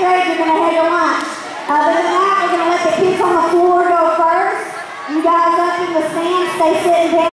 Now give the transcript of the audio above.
you're going to have your lunch. Other than that, we're going to let the kids on the floor go first. You guys up in the stands, stay sitting down.